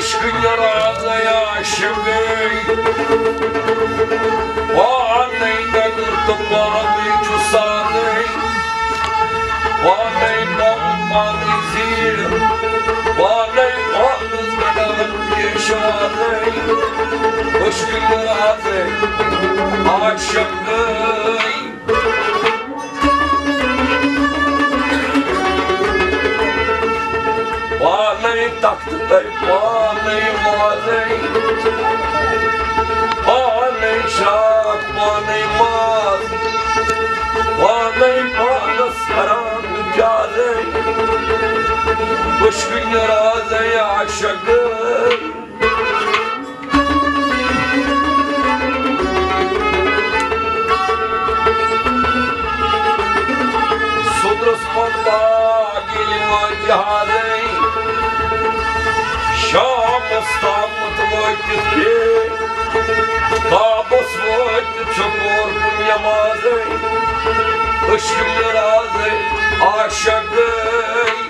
Aşkın yaralı yaşamı Vallahi da kırtıklarını cusadı Vallahi taktı dayı, vallahi vallahi yaşakı Sudrus Allah gelin cihazey Şam İstanbul vakti Kabus vakti çukur yamazey Işkım razı aşakı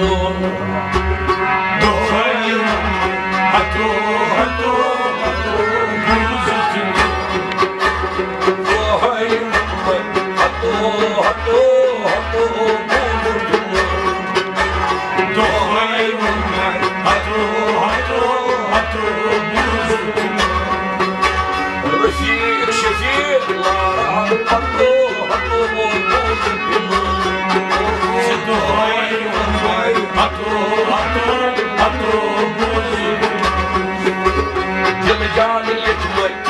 Oh Jimmy John and Little Mike.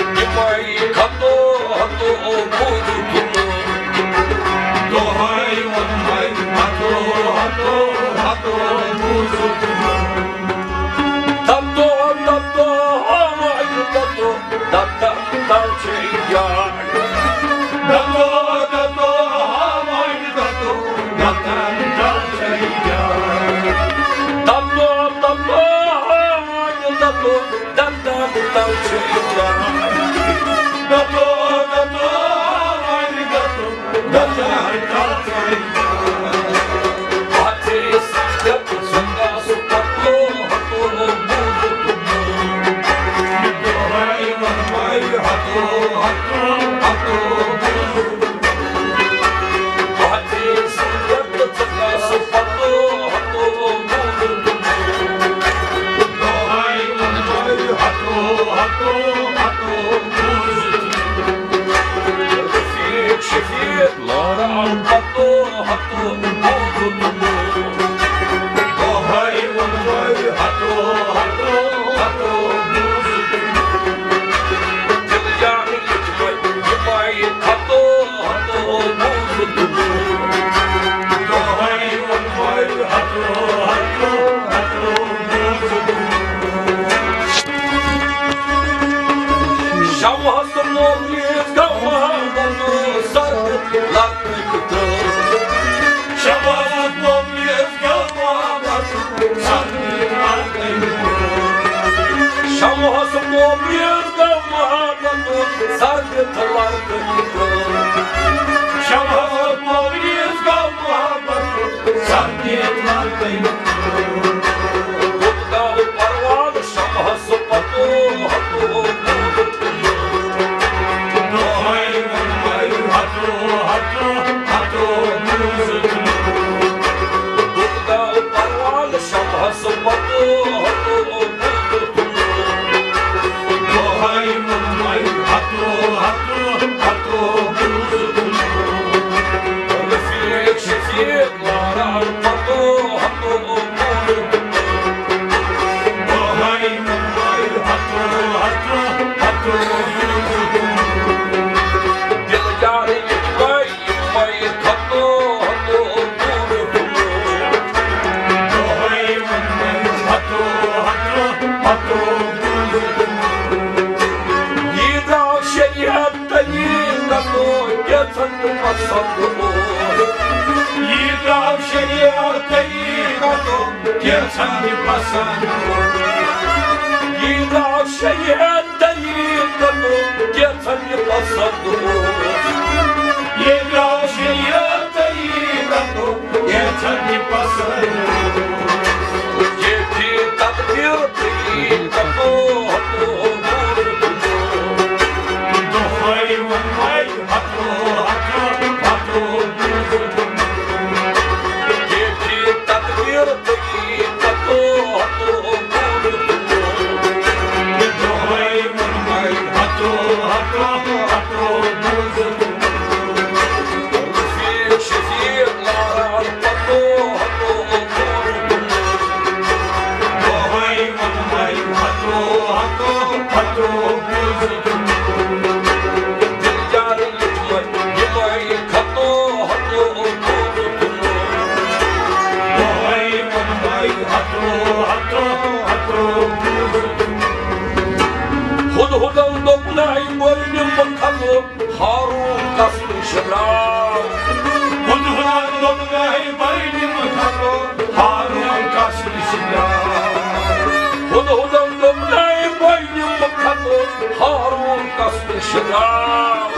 Şam hasım olmuş kavmalı sarı lakıktı Лениному детсадку ну, под садку. И дальше не отдари, детсадки по садку. И дальше не отдари, детсадки по садку. И дальше не отдари, детсадки по садку. हारो कसिशान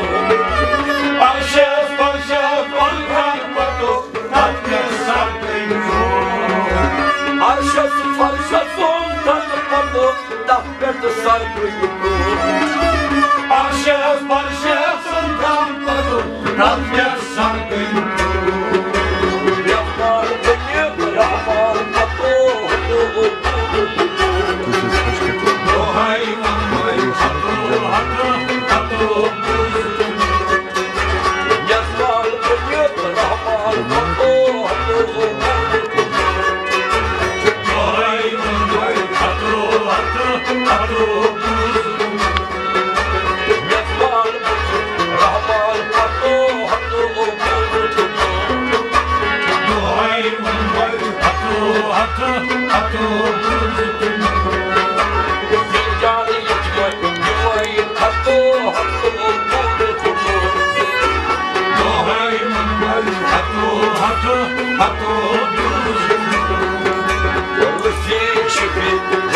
Hatu, hatu, hatu, hatu, hatu, hatu, hatu,